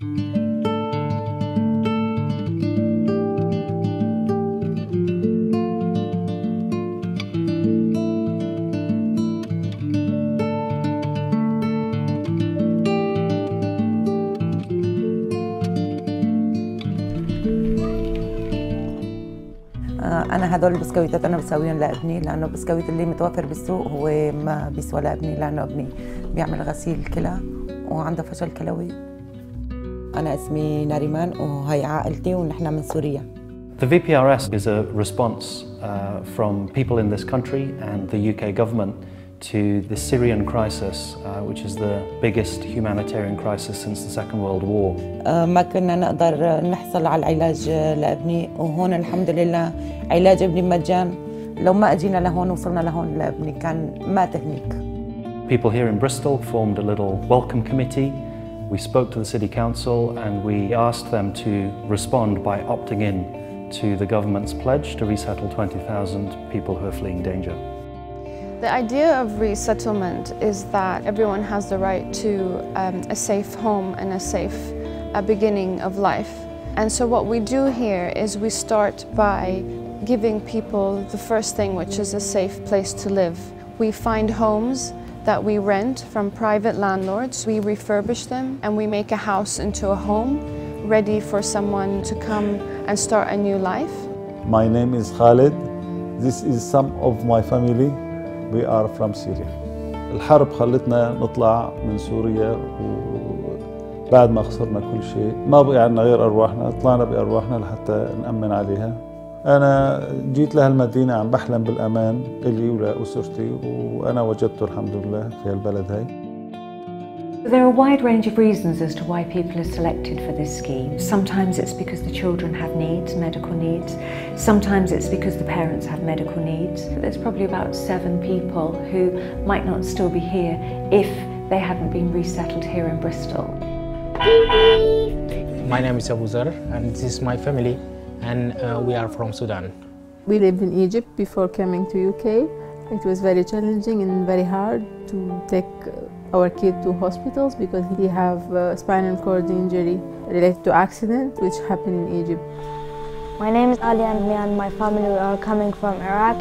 أنا هدول البسكويتات أنا بسويهم لأبني لأنه البسكويت اللي متوفر بالسوق هو ما بيسوى لأبني لأنه ابني بيعمل غسيل كلى وعنده فشل كلوي. أنا اسمي ناريمان وهي عائلتي ونحن من سوريا The VPRS is a response uh, from people in this country and the UK government to the Syrian crisis, uh, which is the biggest humanitarian crisis since the Second World War. ما كنا نقدر نحصل على العلاج لابني وهون الحمد لله علاج ابني مجان لو ما اجينا لهون وصلنا لهون لابني كان مات هنيك People here in Bristol formed a little welcome committee. We spoke to the City Council and we asked them to respond by opting in to the government's pledge to resettle 20,000 people who are fleeing danger. The idea of resettlement is that everyone has the right to um, a safe home and a safe uh, beginning of life. And so what we do here is we start by giving people the first thing, which is a safe place to live. We find homes that we rent from private landlords. We refurbish them and we make a house into a home ready for someone to come and start a new life. My name is Khalid. This is some of my family. We are from Syria. الحرب خلتنا نطلع من سوريا وبعد ما خسرنا كل شيء ما بقي عنا غير أرواحنا طلعنا بأرواحنا لحتى نأمن عليها أنا جيت لهالمدينة عم بحلم بالأمان إلي ولأسرتي وأنا وجدته الحمد لله في هالبلد هاي There are a wide range of reasons as to why people are selected for this scheme. Sometimes it's because the children have needs, medical needs. Sometimes it's because the parents have medical needs. But there's probably about seven people who might not still be here if they hadn't been resettled here in Bristol. My name is Abu Zar and this is my family and uh, we are from Sudan. We lived in Egypt before coming to UK. It was very challenging and very hard to take our kid to hospitals because he have a spinal cord injury related to accident which happened in Egypt. My name is Ali and me and my family are coming from Iraq.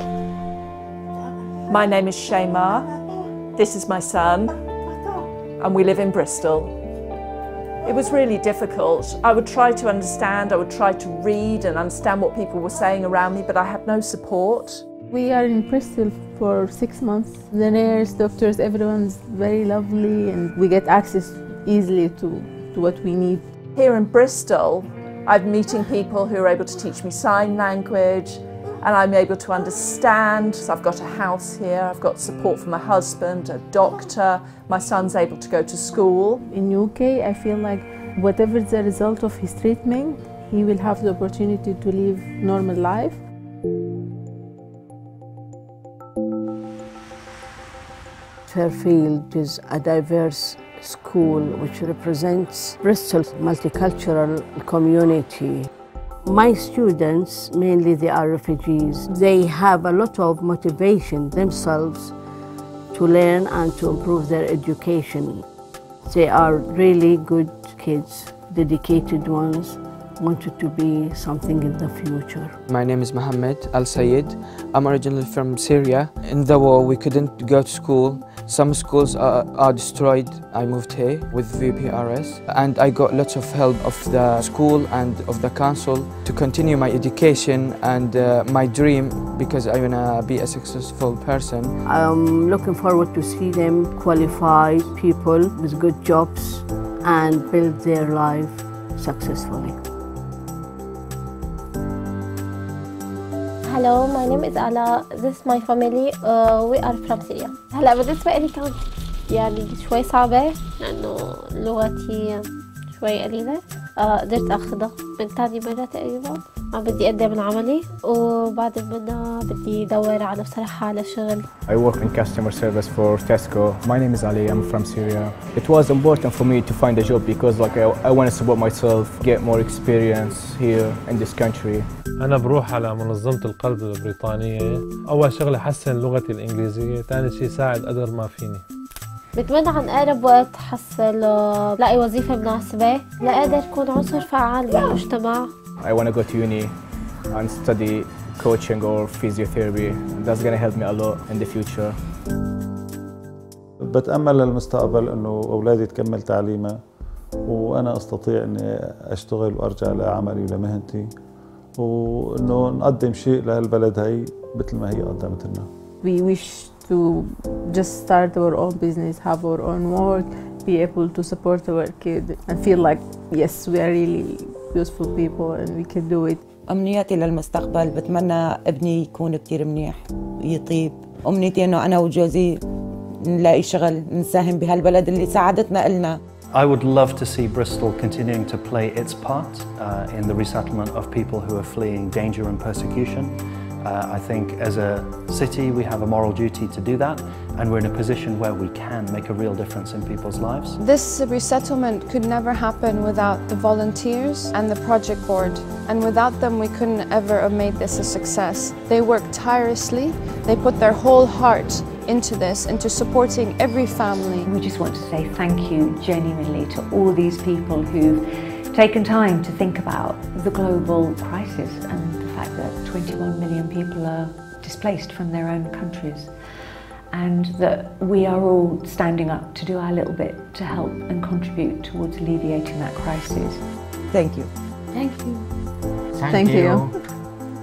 My name is Shaymar. This is my son and we live in Bristol. It was really difficult. I would try to understand, I would try to read and understand what people were saying around me, but I had no support. We are in Bristol for six months. The nurse, doctors, everyone's very lovely and we get access easily to, to what we need. Here in Bristol, I'm meeting people who are able to teach me sign language and I'm able to understand. So I've got a house here, I've got support from a husband, a doctor, my son's able to go to school. In UK, I feel like whatever the result of his treatment, he will have the opportunity to live normal life. Fairfield is a diverse school which represents Bristol's multicultural community. My students, mainly they are refugees, they have a lot of motivation themselves to learn and to improve their education. They are really good kids, dedicated ones, wanted to be something in the future. My name is Mohammed Al Sayed. I'm originally from Syria. In the war, we couldn't go to school. Some schools are, are destroyed. I moved here with VPRS and I got lots of help of the school and of the council to continue my education and uh, my dream because I want to be a successful person. I'm looking forward to see them qualified people with good jobs and build their life successfully. Hello, my name is Ala. This is my family. Uh, we are from Syria. هلا بالنسبة لي كانت يعني شوي صعبة لأنه لغتي شوي قليلة. آه قدرت أخذها من تاني مرة تقريبا. عم بدي أقدم العملي وبعد منها بدي أدور على بصراحة على شغل. I work in customer service for Tesco. My name is Ali, I'm from Syria. It was important for me to find a job because like I, I want to support myself, get more experience here in this country. أنا بروح على منظمة القلب البريطانية أول شغلة حسن لغتي الإنجليزية ثاني شيء ساعد قدر ما فيني بتمنى عن أقرب وقت حصل لاقي وظيفة مناسبة لأقدر أكون عنصر فعال بالمجتمع I want to go to uni and study coaching or physiotherapy. That's going to help me a lot in the future. بتأمل للمستقبل إنه أولادي تكمل تعليمها وأنا أستطيع إني أشتغل وأرجع لعملي ولمهنتي وإنه نقدم شيء لهالبلد هي مثل ما هي قدمت لنا. We wish to just start our own business, have our own work, be able to support our kid and feel like yes, we are really useful people and we can do it. أمنياتي للمستقبل بتمنى ابني يكون كتير منيح يطيب أمنيتي إنه أنا وجوزي نلاقي شغل نساهم بهالبلد اللي ساعدتنا إلنا I would love to see Bristol continuing to play its part uh, in the resettlement of people who are fleeing danger and persecution. Uh, I think as a city we have a moral duty to do that and we're in a position where we can make a real difference in people's lives. This resettlement could never happen without the volunteers and the project board. And without them, we couldn't ever have made this a success. They worked tirelessly, they put their whole heart into this, into supporting every family. We just want to say thank you genuinely to all these people who've taken time to think about the global crisis and the fact that 21 million people are displaced from their own countries and that we are all standing up to do our little bit to help and contribute towards alleviating that crisis. Thank you. Thank you. Thank you.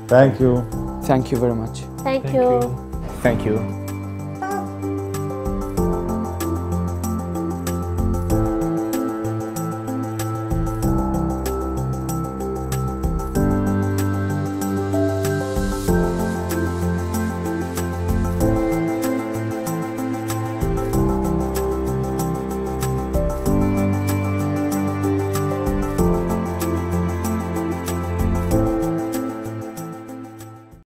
Thank you. Thank you very much. Thank you. Thank you.